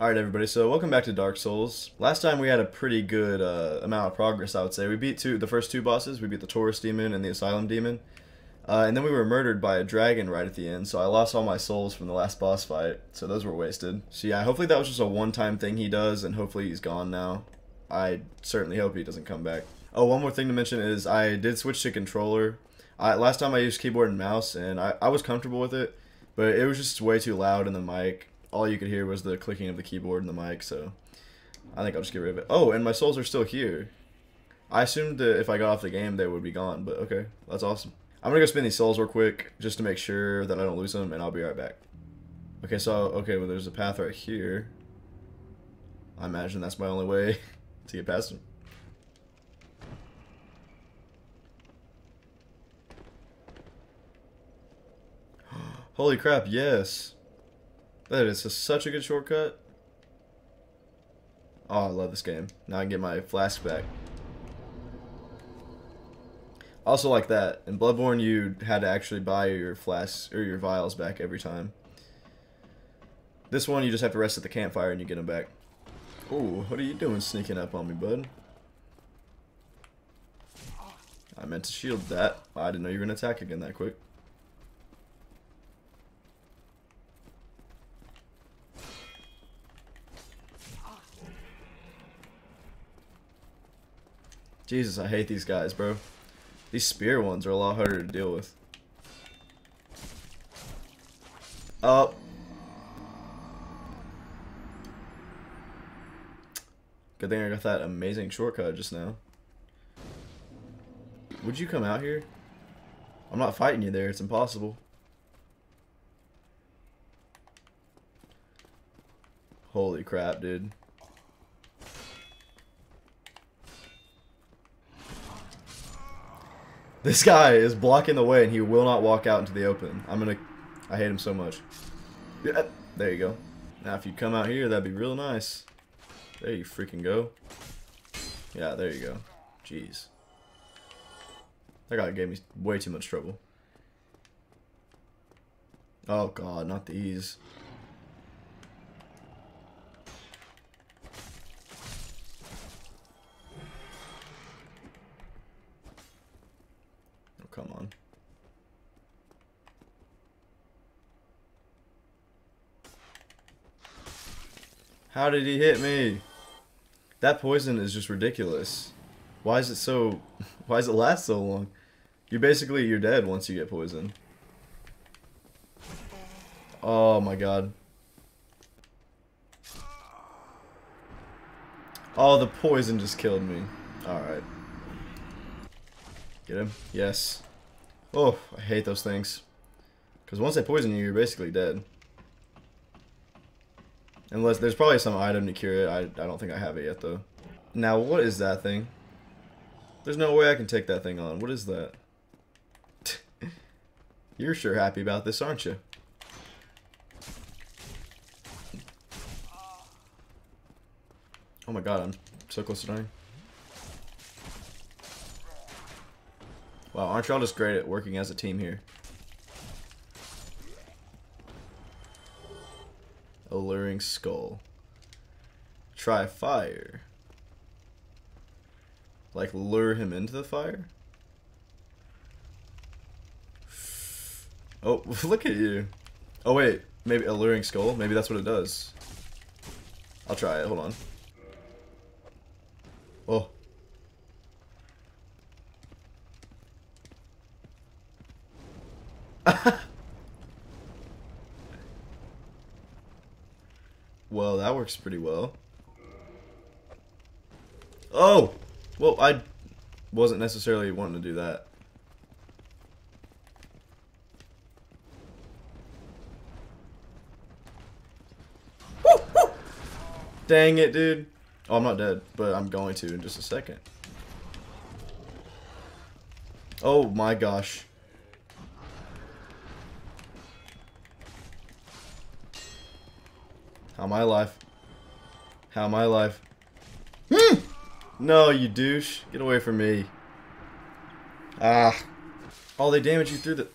Alright everybody, so welcome back to Dark Souls. Last time we had a pretty good uh, amount of progress, I would say. We beat two, the first two bosses. We beat the Taurus Demon and the Asylum Demon. Uh, and then we were murdered by a dragon right at the end, so I lost all my souls from the last boss fight, so those were wasted. So yeah, hopefully that was just a one-time thing he does, and hopefully he's gone now. I certainly hope he doesn't come back. Oh, one more thing to mention is I did switch to controller. I, last time I used keyboard and mouse, and I, I was comfortable with it, but it was just way too loud in the mic all you could hear was the clicking of the keyboard and the mic, so I think I'll just get rid of it. Oh, and my souls are still here. I assumed that if I got off the game, they would be gone, but okay, that's awesome. I'm gonna go spin these souls real quick, just to make sure that I don't lose them, and I'll be right back. Okay, so, okay, well there's a path right here. I imagine that's my only way to get past them. Holy crap, yes. That is a, such a good shortcut. Oh, I love this game. Now I can get my flask back. Also like that, in Bloodborne you had to actually buy your flasks or your vials back every time. This one you just have to rest at the campfire and you get them back. Ooh, what are you doing sneaking up on me, bud? I meant to shield that. I didn't know you were going to attack again that quick. Jesus, I hate these guys, bro. These spear ones are a lot harder to deal with. Up. Good thing I got that amazing shortcut just now. Would you come out here? I'm not fighting you there. It's impossible. Holy crap, dude. This guy is blocking the way and he will not walk out into the open. I'm gonna... I hate him so much. Yeah, there you go. Now if you come out here, that'd be real nice. There you freaking go. Yeah, there you go. Jeez. That guy gave me way too much trouble. Oh god, not these. Come on. How did he hit me? That poison is just ridiculous. Why is it so... Why does it last so long? You're basically, you're dead once you get poisoned. Oh my god. Oh, the poison just killed me. Alright. Get him? Yes. Oh, I hate those things. Because once they poison you, you're basically dead. Unless, there's probably some item to cure it. I, I don't think I have it yet, though. Now, what is that thing? There's no way I can take that thing on. What is that? You're sure happy about this, aren't you? Oh my god, I'm so close to dying. Wow, aren't y'all just great at working as a team here? Alluring skull. Try fire. Like lure him into the fire? Oh, look at you. Oh wait, maybe alluring skull? Maybe that's what it does. I'll try it, hold on. Oh. well, that works pretty well. Oh! Well, I wasn't necessarily wanting to do that. Dang it, dude. Oh, I'm not dead, but I'm going to in just a second. Oh my gosh. How my life? How my life? Hmm! No, you douche. Get away from me. Ah. Oh, they damage you through the...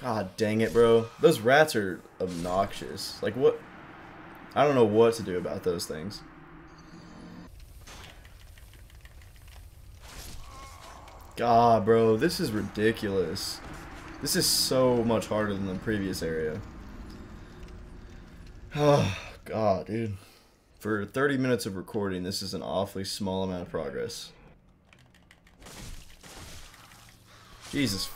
God dang it, bro. Those rats are obnoxious. Like, what... I don't know what to do about those things. God, bro, this is ridiculous. This is so much harder than the previous area. God, dude. For 30 minutes of recording, this is an awfully small amount of progress. Jesus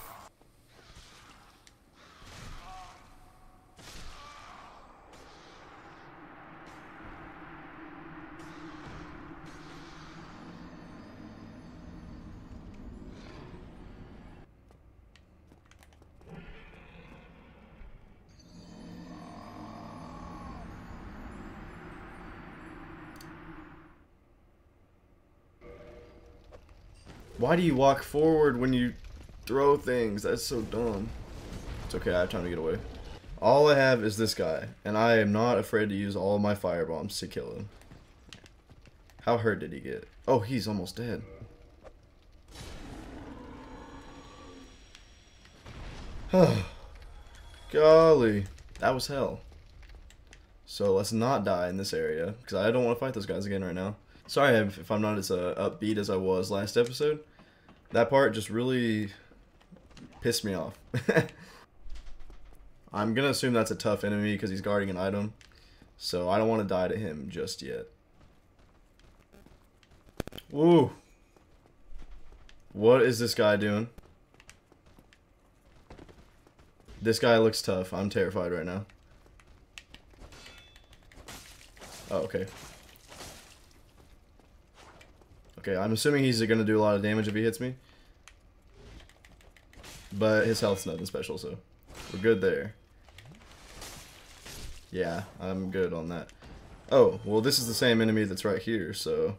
Why do you walk forward when you throw things? That's so dumb. It's okay, I have time to get away. All I have is this guy, and I am not afraid to use all my fire bombs to kill him. How hurt did he get? Oh, he's almost dead. Golly, that was hell. So let's not die in this area, because I don't want to fight those guys again right now. Sorry if I'm not as uh, upbeat as I was last episode. That part just really pissed me off. I'm gonna assume that's a tough enemy because he's guarding an item. So I don't want to die to him just yet. Ooh. What is this guy doing? This guy looks tough. I'm terrified right now. Oh, okay. Okay, I'm assuming he's going to do a lot of damage if he hits me. But his health's nothing special, so we're good there. Yeah, I'm good on that. Oh, well this is the same enemy that's right here, so...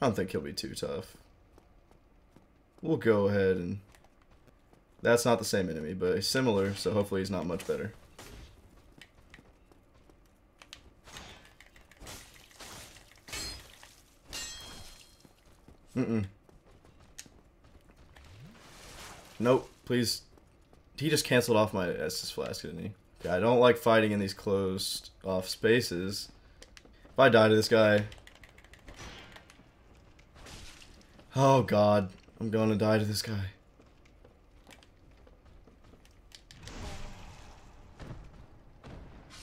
I don't think he'll be too tough. We'll go ahead and... That's not the same enemy, but similar, so hopefully he's not much better. Mm-mm. Nope, please. He just canceled off my Estus Flask, didn't he? Yeah, I don't like fighting in these closed off spaces. If I die to this guy... Oh god, I'm gonna die to this guy.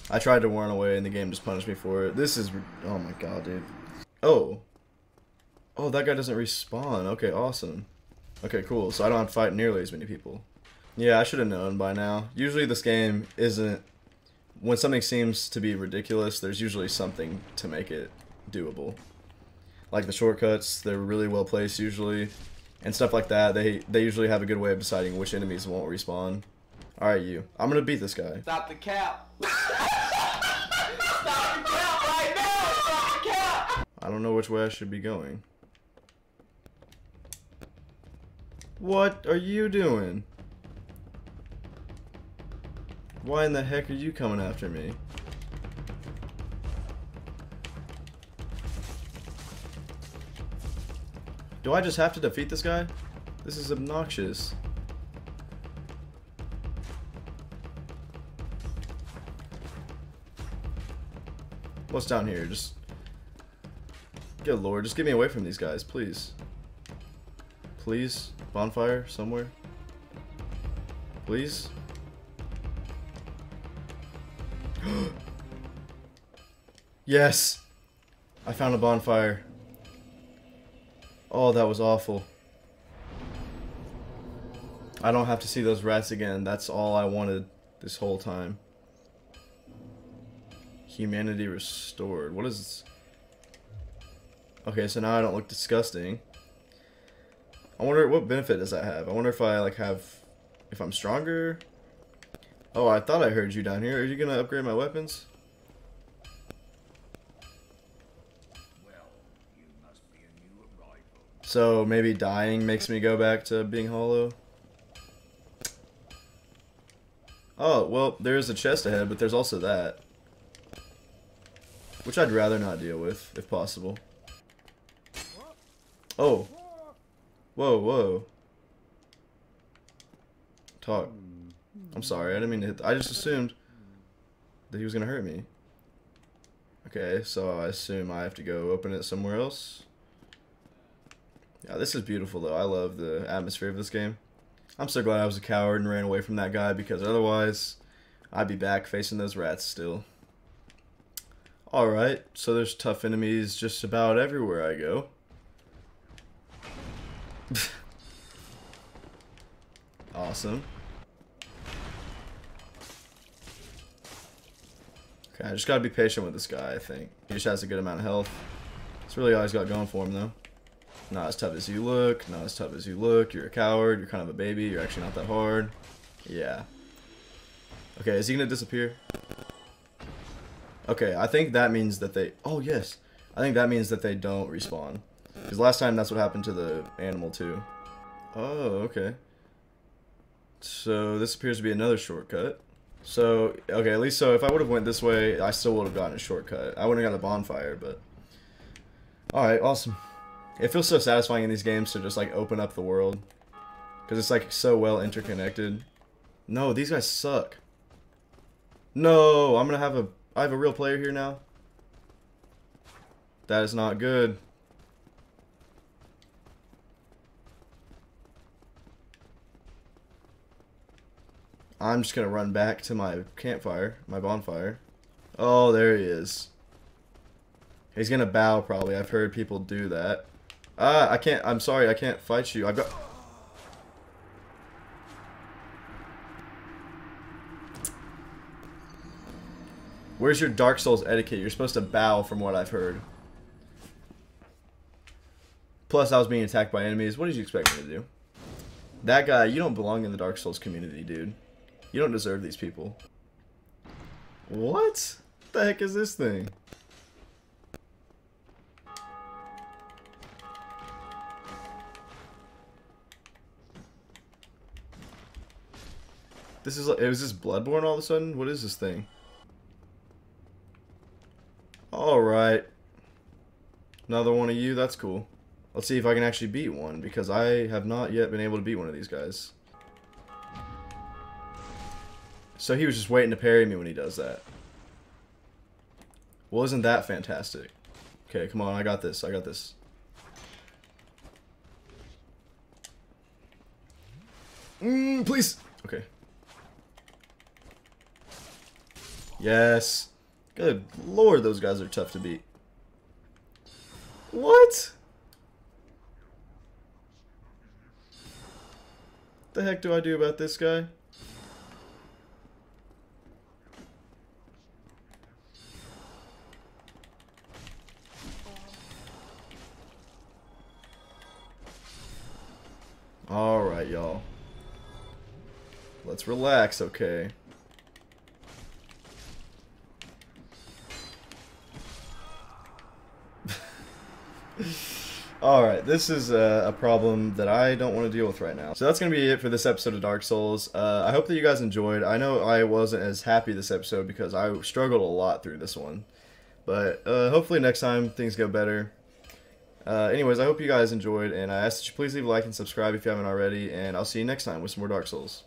I tried to warn away and the game just punished me for it. This is... Oh my god, dude. Oh. Oh, that guy doesn't respawn. Okay, awesome. Okay, cool. So I don't have to fight nearly as many people. Yeah, I should have known by now. Usually this game isn't... When something seems to be ridiculous, there's usually something to make it doable. Like the shortcuts, they're really well placed usually. And stuff like that, they, they usually have a good way of deciding which enemies won't respawn. Alright, you. I'm gonna beat this guy. Stop the cap! Stop the cap right now! Stop the cap! I don't know which way I should be going. What are you doing? Why in the heck are you coming after me? Do I just have to defeat this guy? This is obnoxious. What's down here? Just... Good lord, just get me away from these guys, please. Please? Bonfire somewhere? Please? yes! I found a bonfire. Oh, that was awful. I don't have to see those rats again. That's all I wanted this whole time. Humanity restored. What is? Okay, so now I don't look disgusting. I wonder what benefit does that have? I wonder if I like have if I'm stronger. Oh, I thought I heard you down here. Are you gonna upgrade my weapons? So maybe dying makes me go back to being hollow. Oh, well, there's a chest ahead, but there's also that. Which I'd rather not deal with, if possible. Oh. Whoa, whoa. Talk. I'm sorry, I didn't mean to hit. I just assumed. that he was gonna hurt me. Okay, so I assume I have to go open it somewhere else. Yeah, this is beautiful though. I love the atmosphere of this game. I'm so glad I was a coward and ran away from that guy because otherwise I'd be back facing those rats still. Alright, so there's tough enemies just about everywhere I go. Awesome. Okay, I just gotta be patient with this guy, I think. He just has a good amount of health. That's really all he's got going for him, though. Not as tough as you look, not as tough as you look. You're a coward, you're kind of a baby, you're actually not that hard. Yeah. Okay, is he gonna disappear? Okay, I think that means that they... Oh, yes. I think that means that they don't respawn. Because last time that's what happened to the animal, too. Oh, okay. So, this appears to be another shortcut. So, okay, at least so if I would have went this way, I still would have gotten a shortcut. I wouldn't have got a bonfire, but... Alright, awesome. It feels so satisfying in these games to just, like, open up the world. Because it's, like, so well interconnected. No, these guys suck. No, I'm gonna have a... I have a real player here now. That is not good. I'm just gonna run back to my campfire, my bonfire. Oh, there he is. He's gonna bow probably. I've heard people do that. Ah, I can't. I'm sorry. I can't fight you. I've got. Where's your Dark Souls etiquette? You're supposed to bow, from what I've heard. Plus, I was being attacked by enemies. What did you expect me to do? That guy, you don't belong in the Dark Souls community, dude. You don't deserve these people. What? The heck is this thing? This is like, it was this Bloodborne all of a sudden? What is this thing? Alright. Another one of you, that's cool. Let's see if I can actually beat one, because I have not yet been able to beat one of these guys. So he was just waiting to parry me when he does that. Well, isn't that fantastic? Okay, come on, I got this, I got this. Mmm, please! Okay. Yes. Good lord, those guys are tough to beat. What? The heck do I do about this guy? Y'all. Let's relax, okay? Alright, this is a, a, problem that I don't want to deal with right now. So that's going to be it for this episode of Dark Souls. Uh, I hope that you guys enjoyed. I know I wasn't as happy this episode because I struggled a lot through this one. But uh, hopefully next time things go better. Uh, anyways, I hope you guys enjoyed, and I ask that you please leave a like and subscribe if you haven't already, and I'll see you next time with some more Dark Souls.